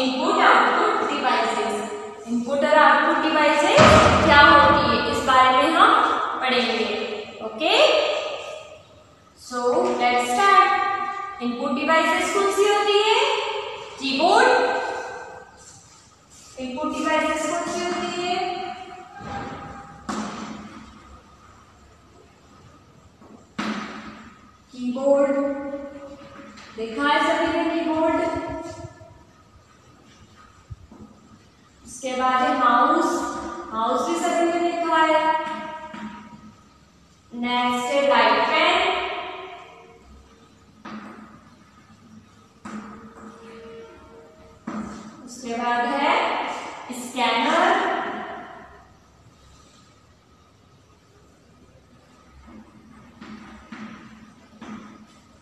Input, output devices input और output devices क्या होती है? इस बारे में हम पढ़ेंगे। Okay? So let's start input devices कौन सी होती है? कीबोर्ड इनपुट डिवाइसेस कौन सी होती है? कीबोर्ड देखा इसके बाद है माउस। माउस भी सभी ने लिखा है। नेक्स्ट है लाइट फ़ैन उसके बाद है स्कैनर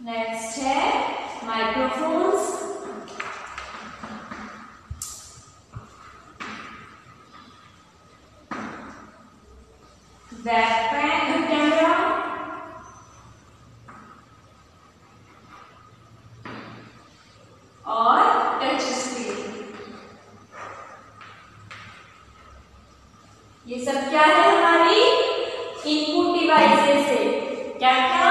नेक्स्ट है माइक्रोफोन क्या है हमारी? इनपुट डिवाइसेस है क्या क्या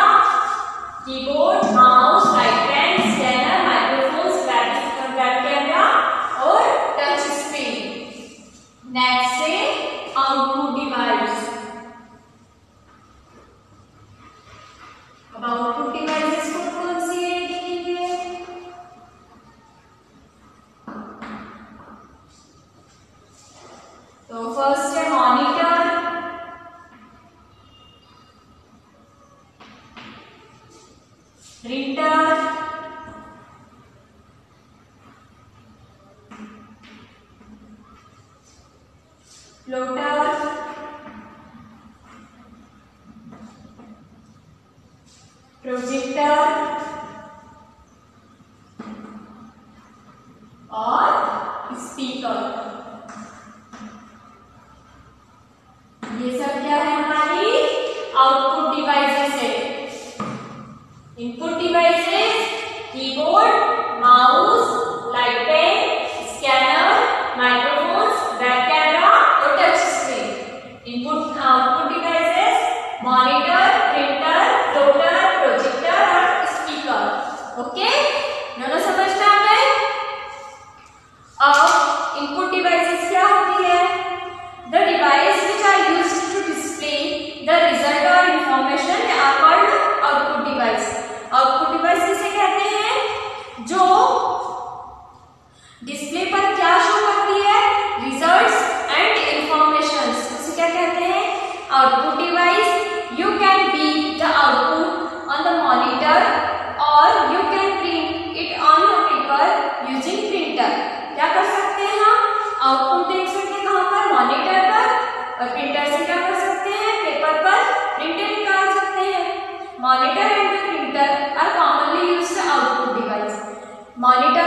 Pronto. Então, monitor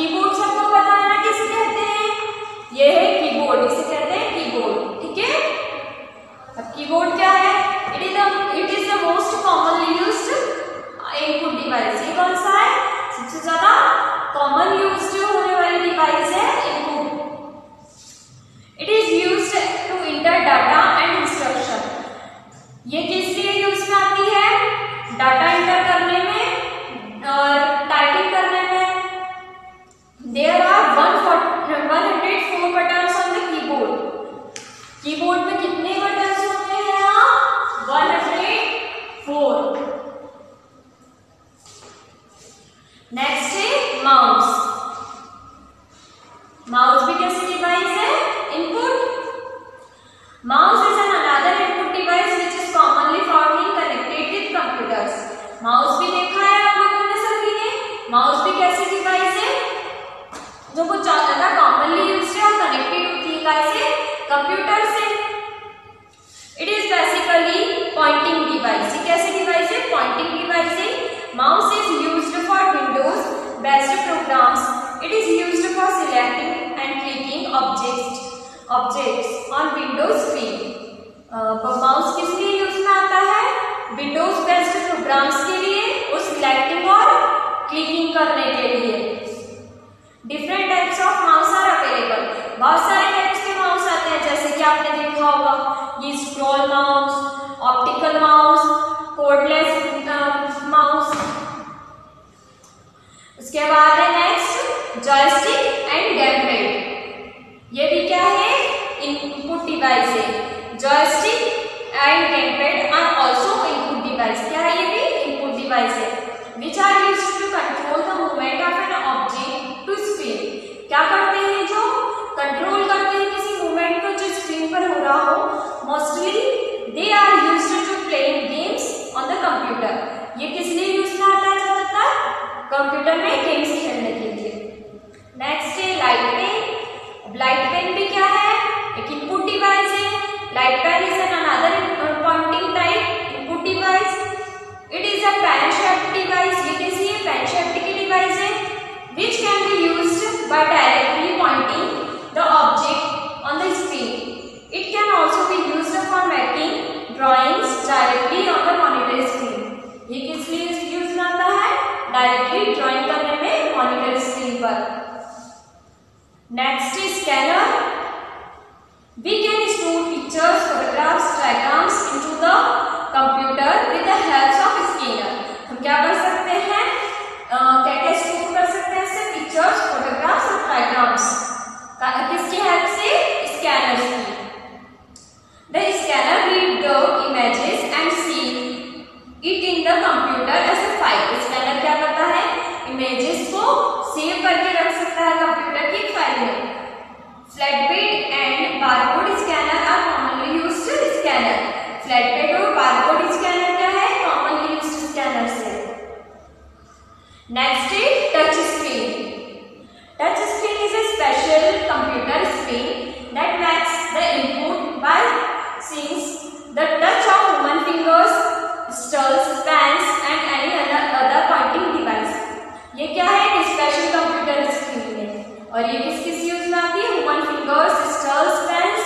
कीबोर्ड सबको पता है ना किसे कहते हैं? ये है कीबोर्ड, इसे कहते हैं कीबोर्ड, ठीक है? अब कीबोर्ड क्या है? It is it is the most commonly used input device ये कौन सा है? सबसे ज़्यादा कॉमन होने वाली डिवाइस है input it is to enter data and instruction ये किस लिए यूज़ में आती है? Data enter based programs it is used for selecting and clicking objects objects on windows screen mouse किस लिए यूज़ में आता है? विंडोज़ बेस्ड प्रोग्राम्स के लिए उस सिलेक्टिंग और क्लिकिंग करने के लिए. Different types of mouse are available बहुत सारे टाइप्स के माउस आते हैं, जैसे कि आपने देखा होगा, ये scroll mouse optical mouse cordless उसके बाद है नेक्स्ट जॉयस्टिक एंड गैमपेड ये भी क्या है? इनपुट डिवाइस है. joystick and gamepad are also input device. क्या है ये भी? input device है. which are used to control the movement of an object to screen. क्या करते हैं जो? कंट्रोल करते हैं किसी मूवमेंट को जो स्क्रीन पर हो रहा हो. Mostly they are used to playing games on the computer by directly pointing the object on the screen. It can also be used for making drawings directly on the monitor screen. ये किस लिए use में आता है directly drawing करने में monitor screen पर next scanner ये क्या है? स्पेशल कंप्यूटर स्क्रीन में और ये किस किस यूज़ में आती है? ह्यूमन फिंगर्स स्टर्स पेन्स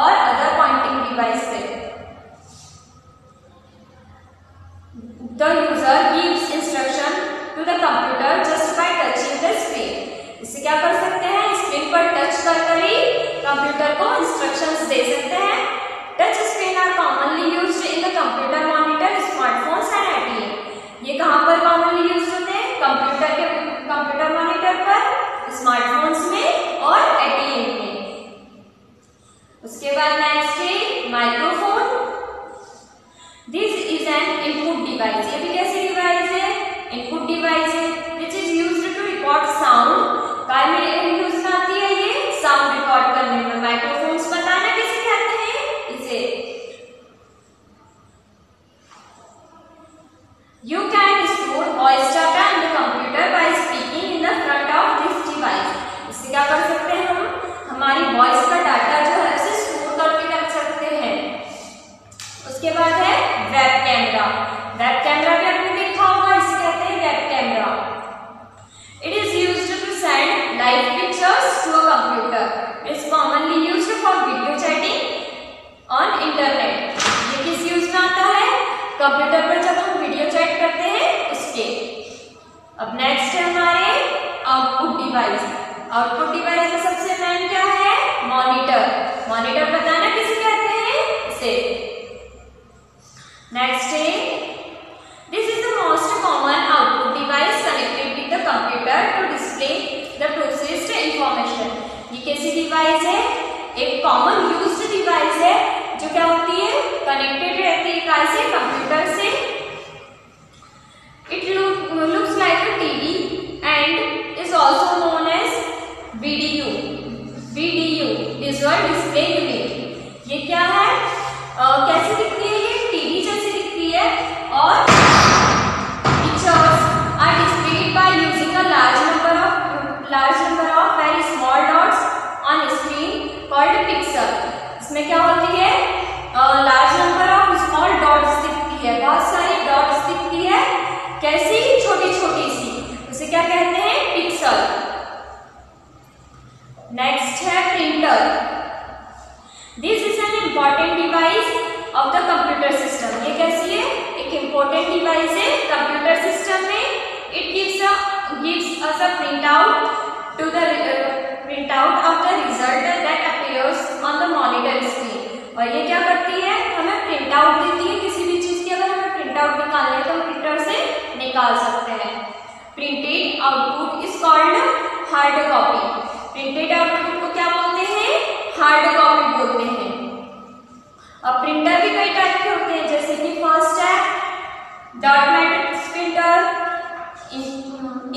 और अदर पॉइंटिंग डिवाइस पे। The user gives instruction to the computer just by touching the screen इससे क्या कर सकते हैं? स्क्रीन पर टच कर कर ही कंप्यूटर को इंस्ट्रक्शंस दे सकते हैं। Touch screen are commonly used in the computer monitor smartphones and ATM ये कहाँ पर कॉमनली यूज़ होते हैं कंप्यूटर के कंप्यूटर मॉनिटर पर स्मार्टफोन्स में और एटीएम में। उसके बाद नेक्स्ट है microphone this is an input device ये भी कैसी डिवाइस है इनपुट डिवाइस है which is used to record sound काय में यूज़ में आती है ये साउंड रिकॉर्ड करने में माइक्रोफोन्स बताना किसे कहते हैं इसे You can store voice data in the computer by speaking in the front of this device. इससे क्या कर सकते हैं हम हमारी वॉइस का डाटा जो है उसे स्टोर करके रख सकते हैं उसके बाद है वेब कैमरा वेब कैमरा भी आपने देखा होगा इसे कहते हैं web camera it is used to send live pictures to a computer it's commonly used for video chatting on internet ये किस यूज़ में आता है कंप्यूटर पर जब हम वीडियो चैट करते हैं उसके अब नेक्स्ट है हमारे आउटपुट डिवाइस आउटपुट डिवाइस में सबसे मेन क्या है? मॉनिटर। मॉनिटर बताना किसे कहते हैं? इसे। नेक्स्ट है। This is the most common output device connected with the computer to display the processed information ये कैसी डिवाइस है? एक कॉमन यूज्ड डिवाइस है, जो क्या होती है? कनेक्टेड रहती है कैसे से it looks like a TV and is also known as VDU VDU visual display unit ये क्या है uh, कैसे दिखती है ये टीवी जैसी दिखती है और pictures are displayed by using a large number of large number of very called pixel इसमें क्या होती है? Large number of small dots दिखती है। बहुत सारी डॉट्स दिखती है। कैसी? छोटी छोटी सी। उसे क्या कहते हैं? पिक्सल नेक्स्ट है printer this is an important device of the computer system ये कैसी है? एक इंपॉर्टेंट डिवाइस है कंप्यूटर सिस्टम में it gives gives us a print out to the print out of the result that appears on the monitor screen और ये क्या करती है हमें प्रिंट आउट देती है किसी भी चीज़ की अगर हमें प्रिंट आउट निकालना है तो हम प्रिंटर से निकाल सकते हैं printed output is called hard copy printed output को क्या बोलते हैं? हार्ड कॉपी बोलते हैं। अब प्रिंटर भी कई टाइप के होते हैं, जैसे कि फ़र्स्ट है dot matrix printer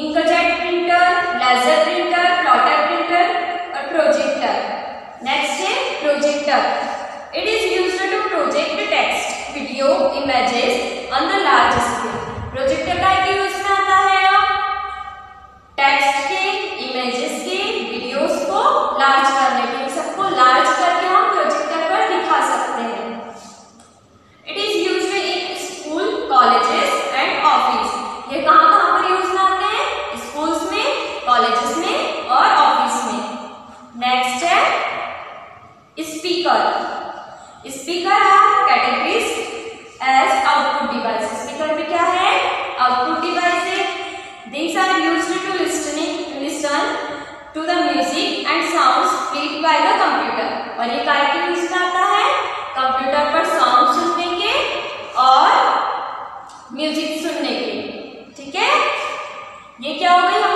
inkjet printer laser printer plotter printer और प्रोजेक्टर नेक्स्ट है projector it is used to project text video images on the large screen projector का यूज़ में आता है टेक्स्ट के इमेजेस के वीडियोस को लार्ज करने के सबको लार्ज करके हम प्रोजेक्टर पर दिखा सकते हैं it is use in school colleges and office ये कहाँ कहाँ पर यूज़ में आते हैं स्कूल्स में कॉलेजेस में और ऑफ़िस में नेक्स्ट है speaker speaker are categories as output device speaker भी क्या है आउटपुट डिवाइस है these are use to listening listen to the music and the computer और ये काय के यूज़ में आता है कंप्यूटर पर सॉन्ग सुनने के और म्यूज़िक सुनने के। ठीक है? ये क्या हो गई?